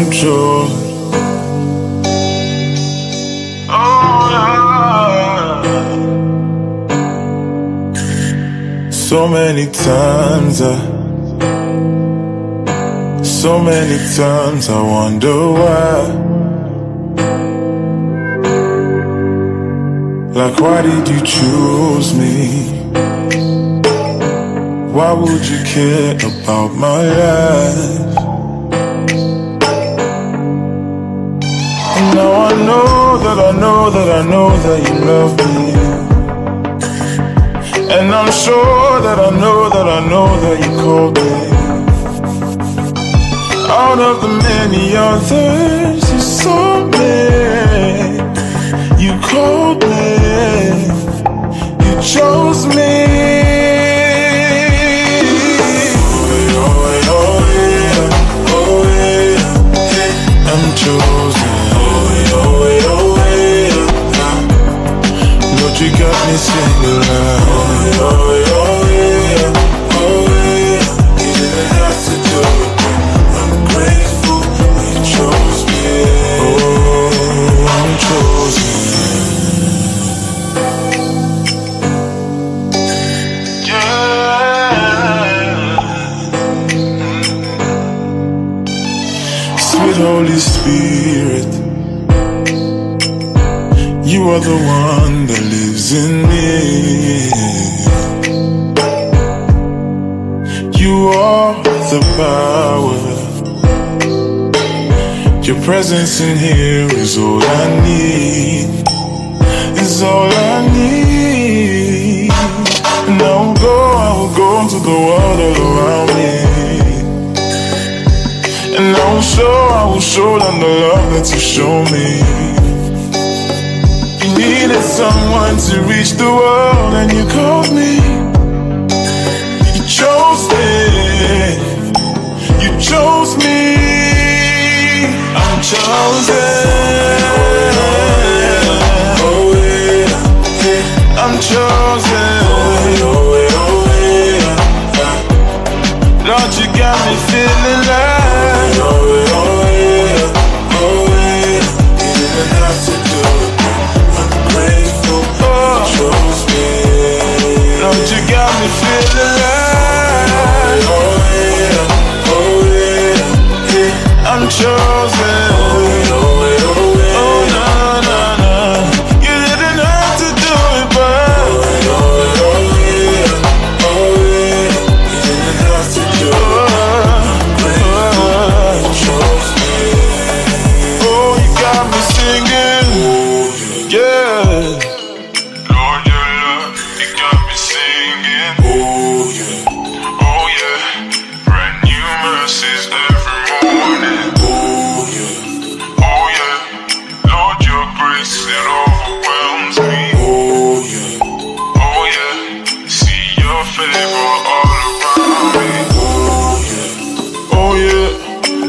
chosen. Oh. So many times I, so many times I wonder why. Like, why did you choose me? Why would you care about my life? And now I know that I know that I know that you love me. And I'm sure that I know that I know that you called me. Out of the many others you saw me, you called me, got me singing. Oh, oh, yeah, you are the one that lives in me. You are the power. Your presence in here is all I need. Is all I need. Will go, I will go into the world all around me. And I will show, I will show them the love that you show me. Someone to reach the world, and you called me. You chose me. You chose me. I'm chosen. Yeah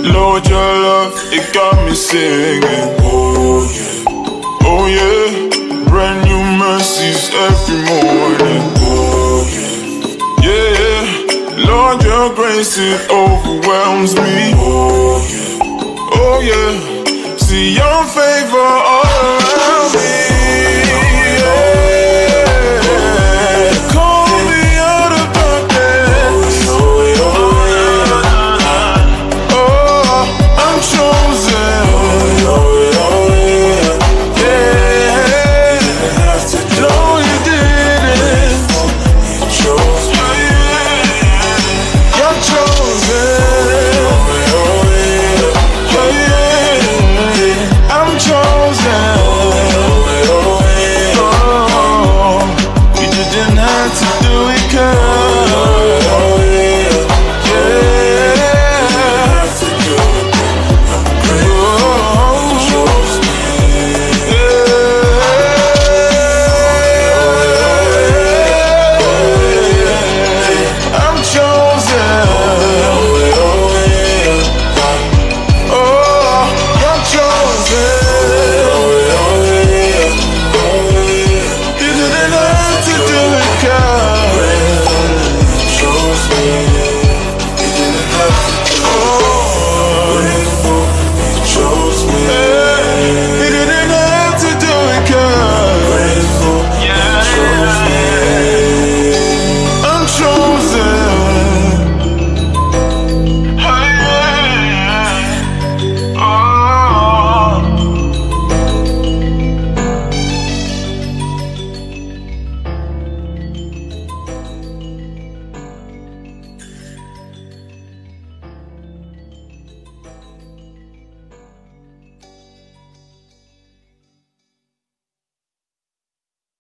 Lord, your love, it got me singing. Oh yeah, oh yeah, brand new mercies every morning. Oh yeah, yeah, yeah, Lord, your grace, it overwhelms me. Oh yeah, oh yeah, see your favor